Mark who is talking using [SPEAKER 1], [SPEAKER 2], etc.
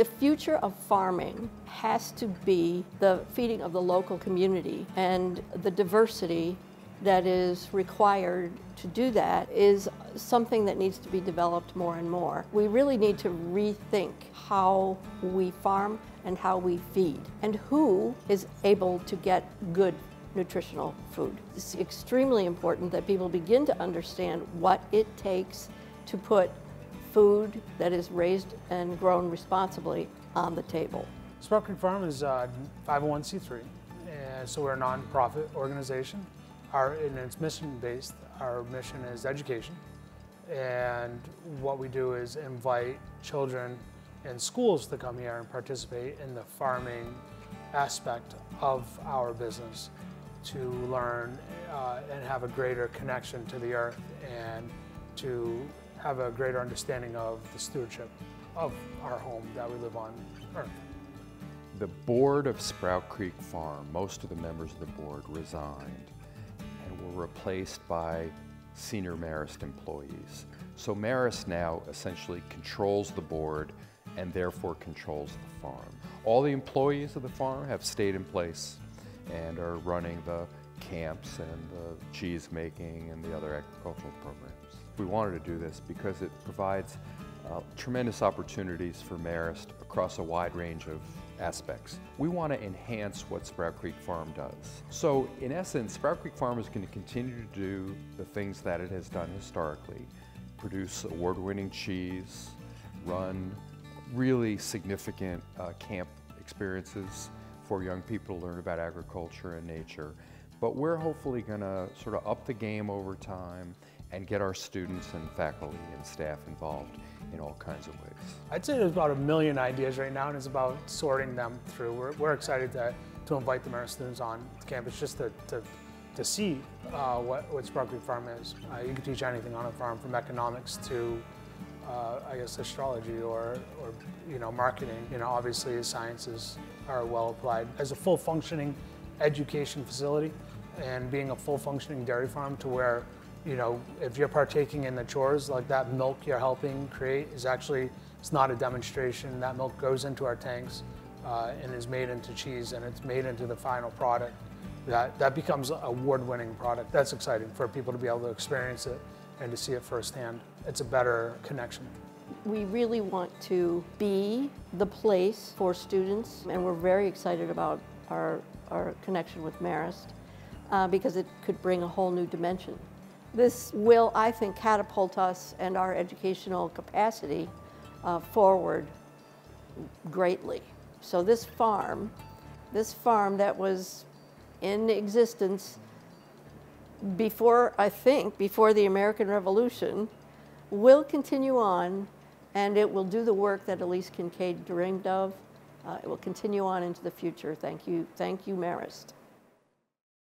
[SPEAKER 1] The future of farming has to be the feeding of the local community and the diversity that is required to do that is something that needs to be developed more and more. We really need to rethink how we farm and how we feed and who is able to get good nutritional food. It's extremely important that people begin to understand what it takes to put food that is raised and grown responsibly on the table.
[SPEAKER 2] Sprout Creek Farm is a 501c3, and so we're a nonprofit organization. Our, and it's mission based. Our mission is education. And what we do is invite children and schools to come here and participate in the farming aspect of our business to learn uh, and have a greater connection to the earth and to have a greater understanding of the stewardship of our home that we live on earth.
[SPEAKER 3] The board of Sprout Creek Farm, most of the members of the board resigned and were replaced by senior Marist employees. So Marist now essentially controls the board and therefore controls the farm. All the employees of the farm have stayed in place and are running the camps and the cheese making and the other agricultural programs. We wanted to do this because it provides uh, tremendous opportunities for Marist across a wide range of aspects. We want to enhance what Sprout Creek Farm does. So in essence, Sprout Creek Farm is going to continue to do the things that it has done historically, produce award-winning cheese, run really significant uh, camp experiences for young people to learn about agriculture and nature. But we're hopefully going to sort of up the game over time and get our students and faculty and staff involved in all kinds of ways.
[SPEAKER 2] I'd say there's about a million ideas right now and it's about sorting them through. We're, we're excited to, to invite the Marist students on campus just to, to, to see uh, what, what Creek Farm is. Uh, you can teach anything on a farm from economics to uh, I guess astrology or, or you know marketing. You know obviously sciences are well applied. As a full functioning education facility and being a full functioning dairy farm to where you know, if you're partaking in the chores, like that milk you're helping create is actually, it's not a demonstration. That milk goes into our tanks uh, and is made into cheese and it's made into the final product. That, that becomes award-winning product. That's exciting for people to be able to experience it and to see it firsthand. It's a better connection.
[SPEAKER 1] We really want to be the place for students and we're very excited about our, our connection with Marist uh, because it could bring a whole new dimension this will, I think, catapult us and our educational capacity uh, forward greatly. So this farm, this farm that was in existence before, I think, before the American Revolution, will continue on and it will do the work that Elise Kincaid dreamed of. Uh, it will continue on into the future. Thank you, thank you, Marist.